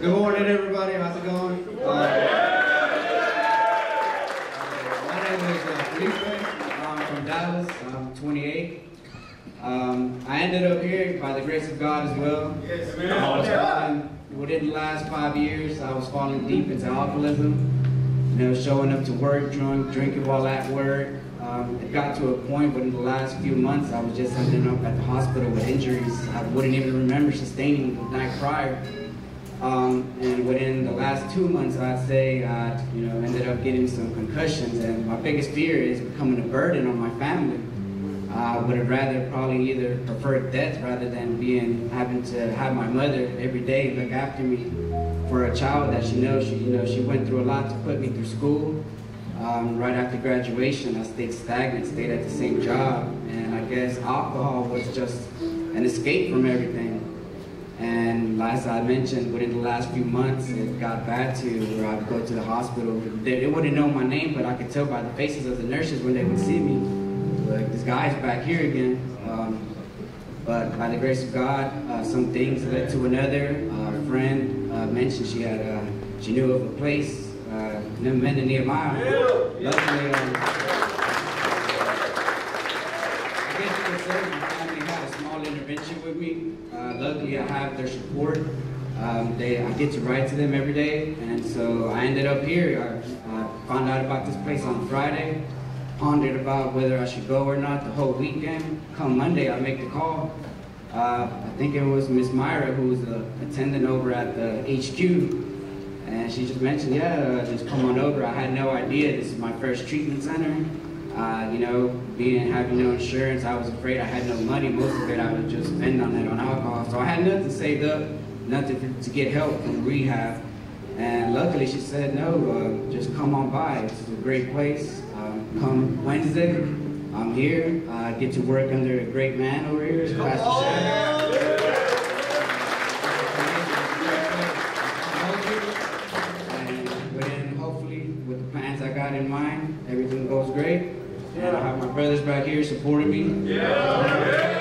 Good morning, everybody. How's it going? Uh, my name is uh, Felipe. I'm from Dallas. I'm 28. Um, I ended up here by the grace of God as well. Yes, I was man. falling, within the last five years, I was falling deep into alcoholism. You know, showing up to work drunk, drinking while at work. Um, it got to a point within the last few months, I was just ending up at the hospital with injuries I wouldn't even remember sustaining the night prior. Um, and within the last two months, I'd say I, you know, ended up getting some concussions. And my biggest fear is becoming a burden on my family. I would have rather probably either preferred death rather than being having to have my mother every day look after me for a child that she knows. She, you know, she went through a lot to put me through school. Um, right after graduation, I stayed stagnant, stayed at the same job, and I guess alcohol was just an escape from everything. And as I mentioned, within the last few months, it got bad to where I'd go to the hospital. They, they wouldn't know my name, but I could tell by the faces of the nurses when they would see me, like, this guy's back here again. Um, but by the grace of God, uh, some things led to another. Uh, a friend uh, mentioned she had, uh, she knew of a place, uh, never met in Nehemiah. Luckily, um, My family had a small intervention with me. Uh, luckily, I have their support. Um, they, I get to write to them every day, and so I ended up here. I, I found out about this place on Friday, pondered about whether I should go or not the whole weekend. Come Monday, I make the call. Uh, I think it was Miss Myra who was the attendant over at the HQ, and she just mentioned, yeah, uh, just come on over. I had no idea this is my first treatment center. Uh, you know, being having no insurance, I was afraid I had no money. Most of it I would just spend on it on alcohol. So I had nothing saved up, nothing for, to get help from rehab. And luckily, she said, no, uh, just come on by. It's a great place. Um, come Wednesday, I'm here. I get to work under a great man over here, Pastor Shaq. And hopefully, with the plans I got in mind, everything goes great. And I have my brothers back here supporting me. Yeah.